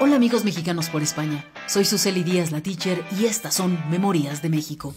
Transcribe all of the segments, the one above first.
Hola amigos mexicanos por España, soy Suseli Díaz la Teacher y estas son Memorias de México.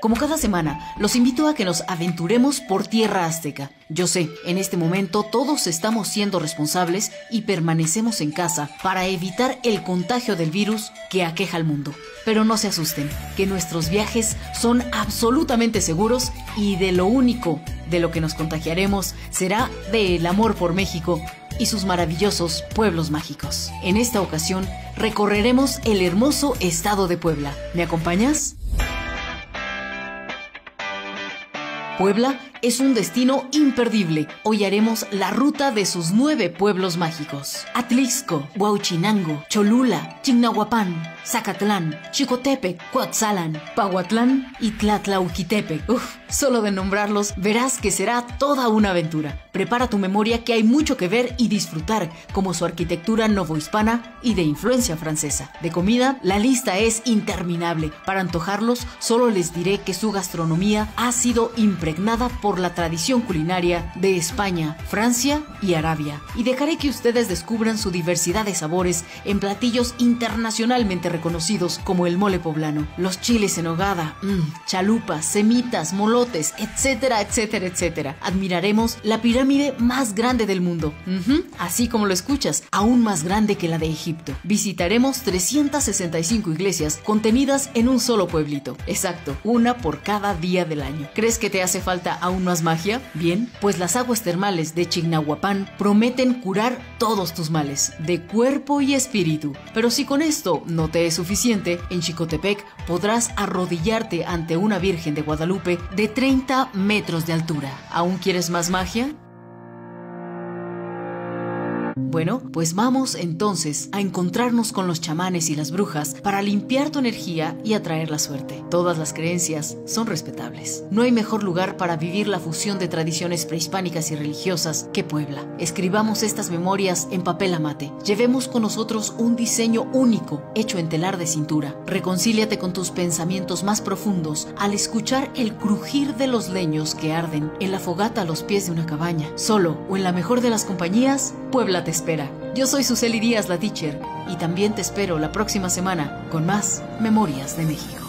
Como cada semana, los invito a que nos aventuremos por tierra azteca. Yo sé, en este momento todos estamos siendo responsables y permanecemos en casa para evitar el contagio del virus que aqueja al mundo. Pero no se asusten, que nuestros viajes son absolutamente seguros y de lo único de lo que nos contagiaremos será del amor por México y sus maravillosos pueblos mágicos. En esta ocasión recorreremos el hermoso estado de Puebla. ¿Me acompañas? Puebla es un destino imperdible. Hoy haremos la ruta de sus nueve pueblos mágicos. Atlixco, Huauchinango, Cholula, Chignahuapan, Zacatlán, Chicotepec, Coatzalan, Pahuatlán y Tlatlauquitepec. Uf, solo de nombrarlos verás que será toda una aventura. Prepara tu memoria que hay mucho que ver y disfrutar, como su arquitectura novohispana y de influencia francesa. De comida, la lista es interminable. Para antojarlos, solo les diré que su gastronomía ha sido impregnada por por la tradición culinaria de España, Francia y Arabia. Y dejaré que ustedes descubran su diversidad de sabores en platillos internacionalmente reconocidos como el mole poblano, los chiles en hogada, mmm, chalupas, semitas, molotes, etcétera, etcétera, etcétera. Admiraremos la pirámide más grande del mundo, así como lo escuchas, aún más grande que la de Egipto. Visitaremos 365 iglesias contenidas en un solo pueblito. Exacto, una por cada día del año. ¿Crees que te hace falta aún más magia? Bien, pues las aguas termales de Chignahuapan prometen curar todos tus males, de cuerpo y espíritu. Pero si con esto no te es suficiente, en Chicotepec podrás arrodillarte ante una Virgen de Guadalupe de 30 metros de altura. ¿Aún quieres más magia? Bueno, pues vamos entonces a encontrarnos con los chamanes y las brujas para limpiar tu energía y atraer la suerte. Todas las creencias son respetables. No hay mejor lugar para vivir la fusión de tradiciones prehispánicas y religiosas que Puebla. Escribamos estas memorias en papel amate. Llevemos con nosotros un diseño único hecho en telar de cintura. Reconcíliate con tus pensamientos más profundos al escuchar el crujir de los leños que arden en la fogata a los pies de una cabaña. Solo o en la mejor de las compañías, Puebla te yo soy Suseli Díaz, la teacher, y también te espero la próxima semana con más Memorias de México.